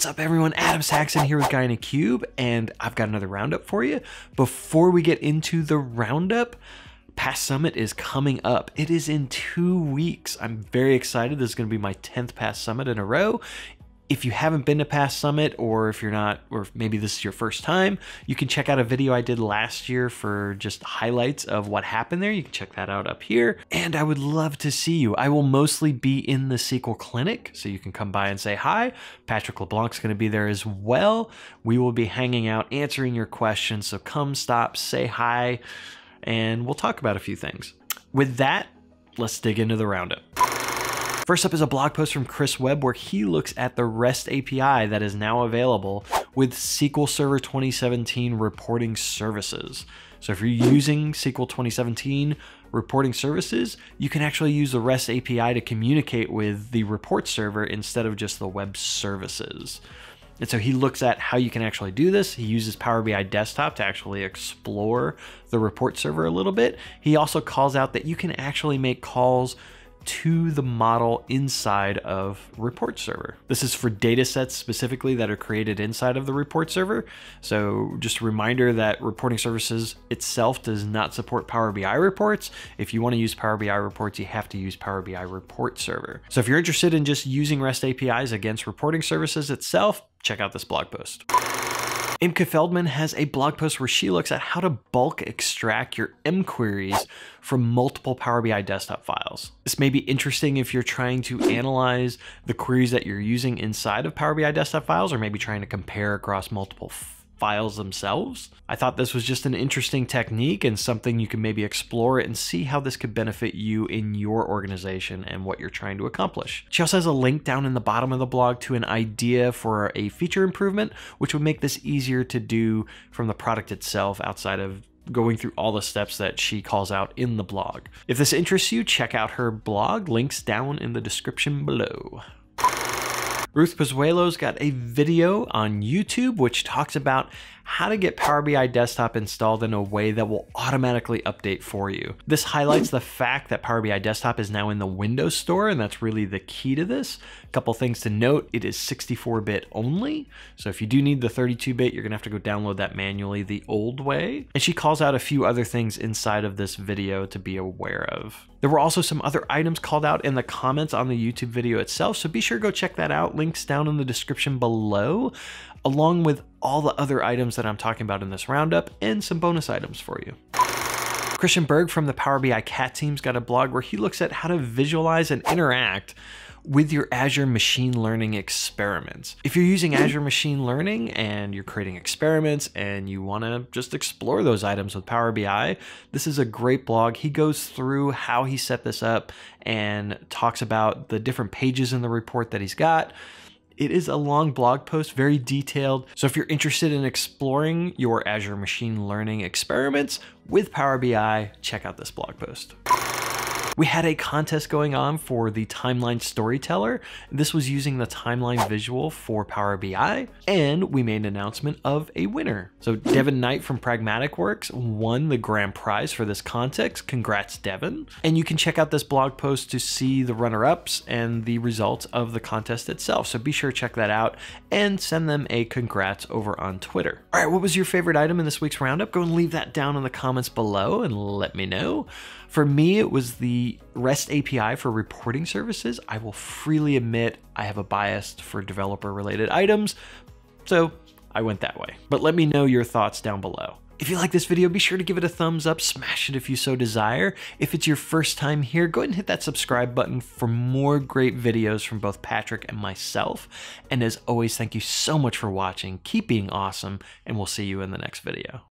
What's up everyone? Adam Saxton here with Guy in a Cube and I've got another roundup for you. Before we get into the roundup, Pass Summit is coming up. It is in two weeks. I'm very excited. This is going to be my 10th Pass Summit in a row if you haven't been to Pass Summit or if you're not, or maybe this is your first time, you can check out a video I did last year for just highlights of what happened there. You can check that out up here. And I would love to see you. I will mostly be in the SQL clinic, so you can come by and say hi. Patrick LeBlanc's going to be there as well. We will be hanging out, answering your questions. So come stop, say hi, and we'll talk about a few things. With that, let's dig into the roundup. First up is a blog post from Chris Webb where he looks at the REST API that is now available with SQL Server 2017 reporting services. So if you're using SQL 2017 reporting services, you can actually use the REST API to communicate with the report server instead of just the web services. And so he looks at how you can actually do this. He uses Power BI Desktop to actually explore the report server a little bit. He also calls out that you can actually make calls to the model inside of report server. This is for data sets specifically that are created inside of the report server. So just a reminder that reporting services itself does not support Power BI reports. If you want to use Power BI reports, you have to use Power BI report server. So if you're interested in just using REST APIs against reporting services itself, check out this blog post. Imke Feldmann has a blog post where she looks at how to bulk extract your M queries from multiple Power BI desktop files. This may be interesting if you're trying to analyze the queries that you're using inside of Power BI desktop files or maybe trying to compare across multiple files themselves. I thought this was just an interesting technique and something you can maybe explore and see how this could benefit you in your organization and what you're trying to accomplish. She also has a link down in the bottom of the blog to an idea for a feature improvement, which would make this easier to do from the product itself outside of going through all the steps that she calls out in the blog. If this interests you, check out her blog, links down in the description below. Ruth Pozuelo's got a video on YouTube which talks about how to get Power BI Desktop installed in a way that will automatically update for you. This highlights the fact that Power BI Desktop is now in the Windows Store, and that's really the key to this. A couple things to note, it is 64-bit only, so if you do need the 32-bit, you're gonna have to go download that manually the old way. And she calls out a few other things inside of this video to be aware of. There were also some other items called out in the comments on the YouTube video itself, so be sure to go check that out. Links down in the description below along with all the other items that I'm talking about in this roundup and some bonus items for you. Christian Berg from the Power BI Cat team's got a blog where he looks at how to visualize and interact with your Azure Machine Learning experiments. If you're using Azure Machine Learning and you're creating experiments and you want to just explore those items with Power BI, this is a great blog. He goes through how he set this up and talks about the different pages in the report that he's got, it is a long blog post, very detailed. So if you're interested in exploring your Azure machine learning experiments with Power BI, check out this blog post. We had a contest going on for the Timeline Storyteller. This was using the timeline visual for Power BI, and we made an announcement of a winner. So Devin Knight from Pragmatic Works won the grand prize for this contest. Congrats, Devin. And you can check out this blog post to see the runner-ups and the results of the contest itself. So be sure to check that out and send them a congrats over on Twitter. All right, what was your favorite item in this week's roundup? Go and leave that down in the comments below and let me know. For me, it was the REST API for reporting services. I will freely admit I have a bias for developer related items, so I went that way. But let me know your thoughts down below. If you like this video, be sure to give it a thumbs up, smash it if you so desire. If it's your first time here, go ahead and hit that subscribe button for more great videos from both Patrick and myself. And as always, thank you so much for watching, keep being awesome, and we'll see you in the next video.